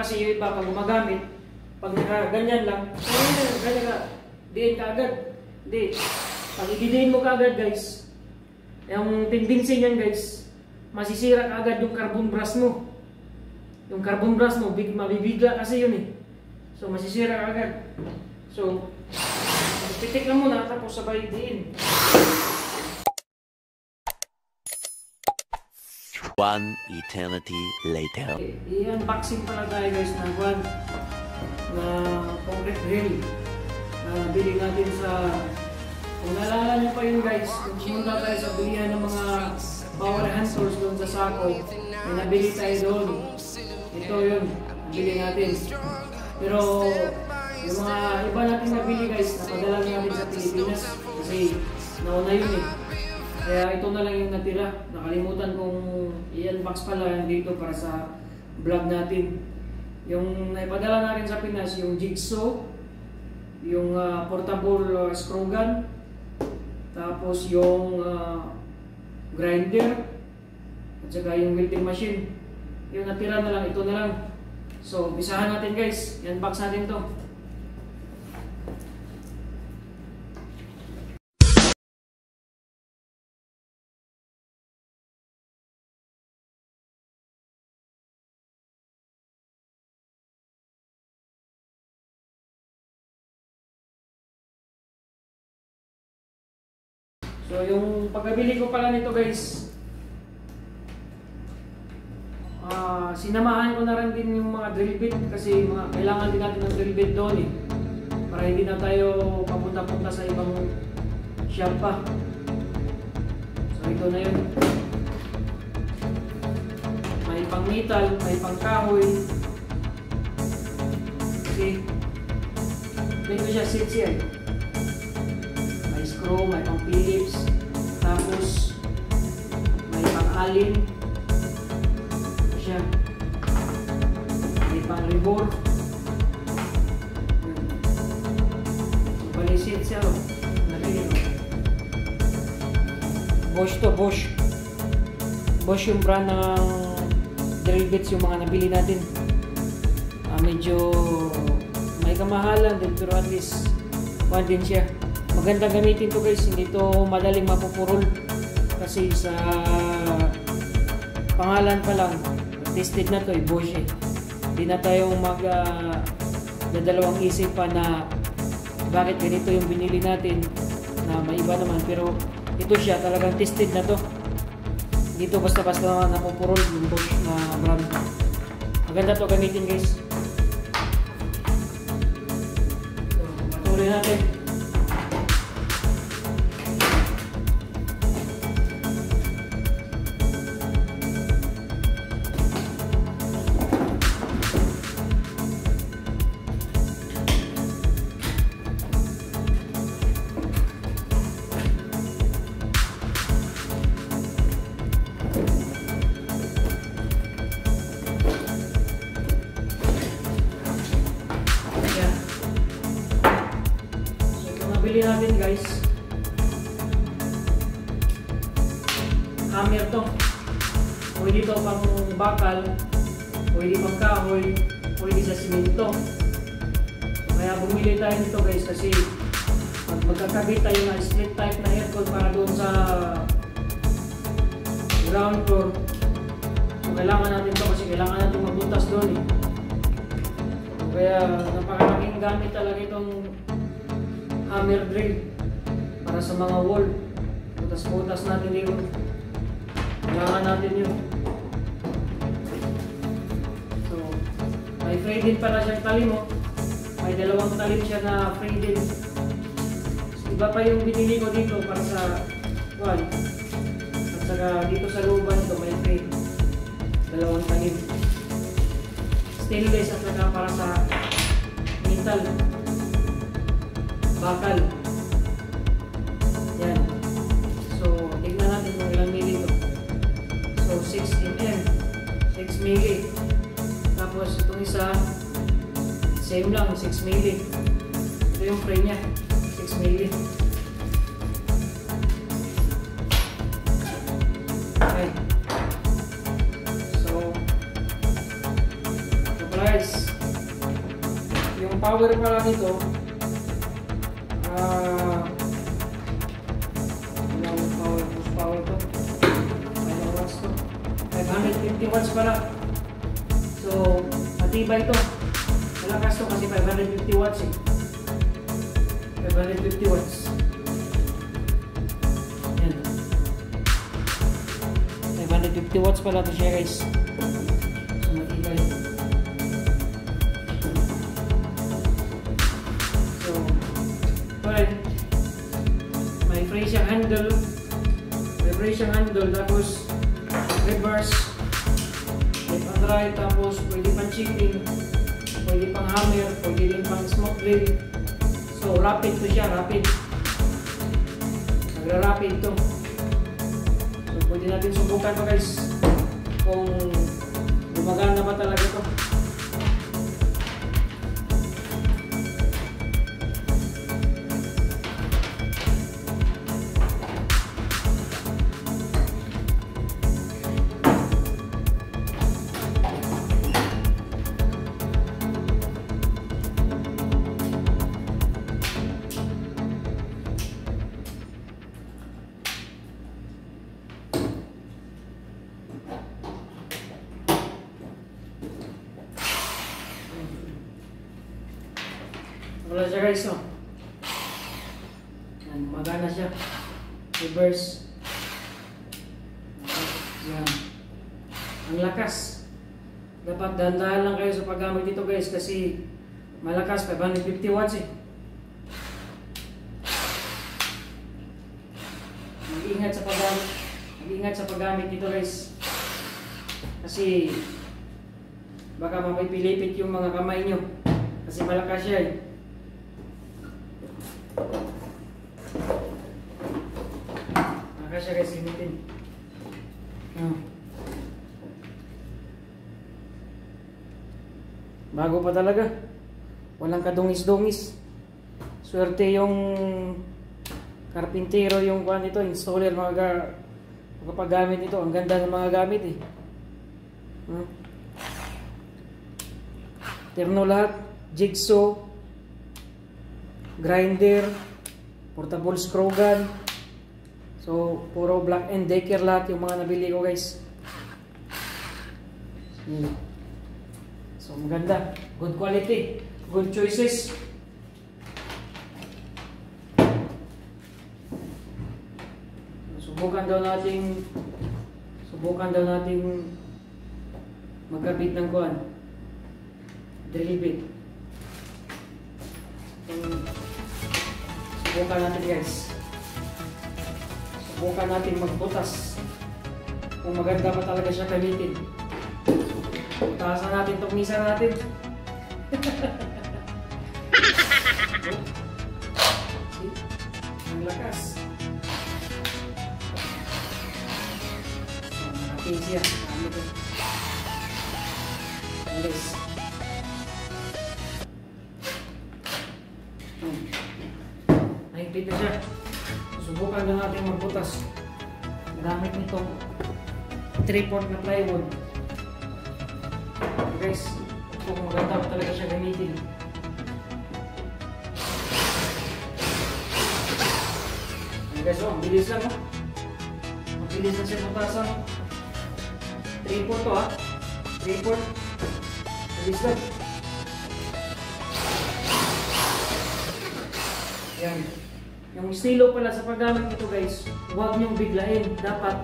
kasi yung iba pag gumagamit, pag naka, ganyan lang, ganyan, ganyan ka, diin ka agad. Hindi. Pag ididiin mo ka agad guys, yung tendency niyan guys, masisira ka agad yung carbon brush mo. Yung carbon brush mo, big, mabibigla kasi yun eh. So masisira ka agad. So, pitik lang muna tapos sabay diin. One eternity later. I-unboxing pala tayo guys ng one na concrete drill na nabili natin sa kung naalala nyo pa yun guys kung pumunta tayo sa bilihan ng mga power hand tools doon sa Sako may nabili tayo doon. Ito yun nabili natin. Pero yung mga iba natin nabili guys napadala natin sa Pilipinas kasi nauna yun eh kaya ito na lang yung natira. Nakalimutan kong i-unbox pala dito para sa vlog natin. Yung naipadala natin sa Pinas, yung jigsaw, yung ah, portable uh, screw gun, tapos yung ah, grinder, at saka yung welding machine. Yung natira na lang, ito na lang. So, bisahan natin guys. I-unbox natin to. So yung pagkabili ko pala nito guys, ah sinamahan ko na rin din yung mga drill bit kasi mga, kailangan din natin ng drill bit doon eh. Para hindi na tayo papunta-punta sa ibang shop pa. So ito na yun. May pang metal, may pang kahoy. Okay. Ito siya sit siya eh may screw, may pang Phillips, tapos may pang alin, siya, may pang ribor, balisit siya, oh. Nalagyan, oh. Bosch to, Bosch. Bosch yung brand ng drill bits yung mga nabili natin. Ah, medyo may kamahalan din pero at least one din siya. Maganda gamitin to guys, hindi to madaling mapupurol. Kasi sa pangalan pa lang tested na to eh, Bosch eh. Hindi na tayo mag uh, dadalawang isip pa na bakit ganito yung binili natin na may iba naman. Pero ito siya talagang tested na to. Dito basta-basta napupurol yung Bosch na brand. Maganda to gamitin guys. So, patuloy natin Ito nabili natin guys. Hammer to. Pwede to pang bakal, pwede pang kahoy, pwede sa simento. Kaya bumili tayo nito guys kasi pag magkakabit tayo ng split type na aircon para doon sa ground floor, so kailangan natin to kasi kailangan natin magbutas doon eh. Kaya napakalaking gamit talaga itong hammer drill para sa mga wall. Butas-butas natin yun. Kailangan natin yun. So, may free din pala siyang talim oh. May dalawang talim siya na free din. Iba pa yung binili ko dito para sa wall. At saka dito sa looban ito may free. Dalawang talim stainless at saka para sa metal bakal. Yan. So tignan natin kung ilang mili ito so 6 mm 6 mili tapos itong isa same lang 6 mili ito yung frame nya 6 mili okay. So guys. Yung power pala nito, ah, ilang power, push power to? Ilang watts to? 550 watts pala. So, matibay to. Malakas to kasi 550 watts eh. 550 watts. Yan. 550 watts pala to siya guys. So, matibay. So, alright. May free siyang handle. May free siyang handle. Tapos, reverse. Left and right. Tapos, pwede pang chipping. Pwede pang hammer. Pwede din pang smoke drill. So, rapid to siya. Rapid. Nagra-rapid to. So, pwede natin subukan to guys. Kung gumagana ba talaga to. Guys, no? Yan, magana siya. Reverse. Yan. Ang lakas. Dapat dahan-dahan lang kayo sa paggamit dito guys kasi malakas, 550 watts eh. Mag-ingat sa paggamit. Mag-ingat sa paggamit dito guys. Kasi baka mapipilipit yung mga kamay nyo. Kasi malakas siya eh. Malakas siya guys, gamitin. Ah. Bago pa talaga. Walang kadungis-dungis. Swerte yung karpintero yung kuan nito, installer mga ga, magapagamit nito. Ang ganda ng mga gamit eh. Hmm. Terno lahat, jigsaw, grinder, portable screw gun. So, puro black and decker lahat yung mga nabili ko guys. Hmm. So, maganda. Good quality. Good choices. Subukan daw nating subukan daw nating magkabit ng kuan. Drill bit. Yung- Subukan natin guys. Subukan natin magbutas. Kung maganda pa talaga siya gamitin. Butasan natin itong misa natin. See? Ang lakas. So, natin siya. Ano to? Alis. Na siya. Subukan na natin magbutas. Gamit nitong 3-port na plywood. Guys, kung maganda pa talaga siya gamitin. Ayan guys, oh, ang bilis lang oh. Ang bilis na siya butasan. 3-port to ha. 3-port. Bilis lang. Yan. Yung estilo pala sa paggamit nito guys, huwag niyong biglain. Dapat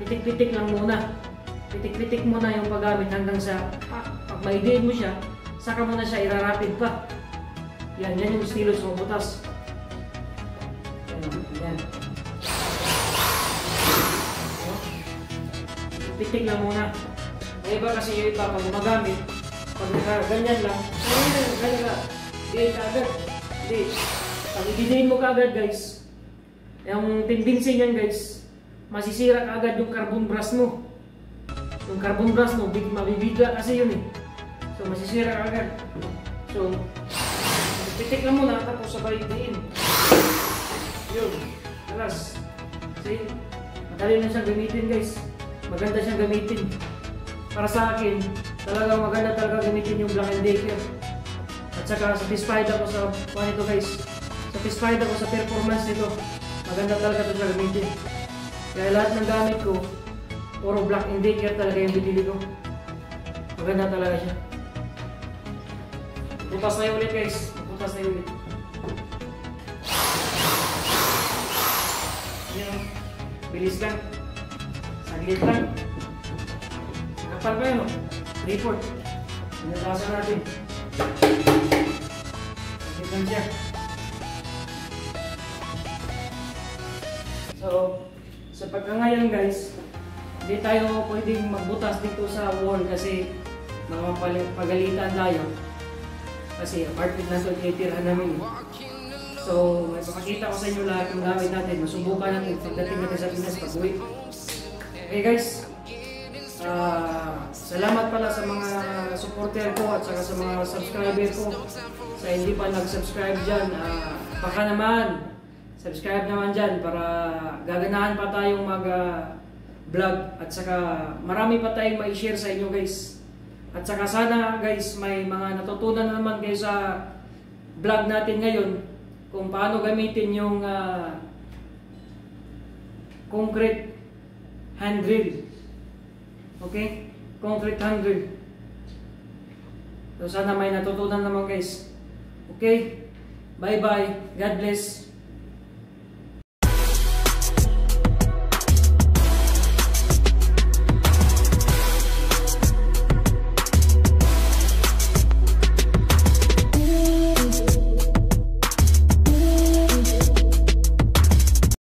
pitik-pitik lang muna. Pitik-pitik muna yung paggamit hanggang sa ah, pag maidiin mo siya, saka mo na siya irarapid pa. Yan, yan yung estilo sa butas. Yan, yan. Pitik lang muna. May iba kasi yung iba pag gumagamit, pag naka- ganyan lang, ganyan, ganyan ka. Di ka agad. Di. Pag i-design mo kaagad guys, yung tendency niyan guys, masisira kaagad yung carbon brush mo. Yung carbon brush mo, big, mabibigla kasi yun eh. So masisira kaagad. So, pitik lang muna tapos sabay diin. Yun. Alas. See? Madali na siyang gamitin guys. Maganda siyang gamitin. Para sa akin, talagang maganda talaga gamitin yung Black and Decker. At saka satisfied ako sa kuha nito guys. Satisfied ako sa performance nito. Maganda talaga ito siya gamitin. Kaya lahat ng gamit ko, puro Black and Decker talaga yung binili ko. Maganda talaga siya. Butas na yung ulit guys. Butas na yung ulit. Yan. oh. Bilis lang. Saglit lang. Kapal pa yun. Report. Pinatasan natin. Saglit lang siya. So, sa pagkangayon guys, hindi tayo pwedeng magbutas dito sa wall kasi pagalitan tayo. Kasi apartment na ito, namin. eh. So, may papakita ko sa inyo lahat yung gamit natin. Masubukan natin pagdating natin sa Pinas pag-uwi. Okay guys, Ah, salamat pala sa mga supporter ko at saka sa mga subscriber ko. Sa hindi pa nag-subscribe dyan, ah, baka naman, subscribe naman dyan para gaganahan pa tayong mag-vlog at saka marami pa tayong ma-share sa inyo guys. At saka sana guys, may mga natutunan na naman kayo sa vlog natin ngayon kung paano gamitin yung ah, concrete hand drill. Okay? Concrete hand drill. So sana may natutunan naman guys. Okay? Bye-bye. God bless.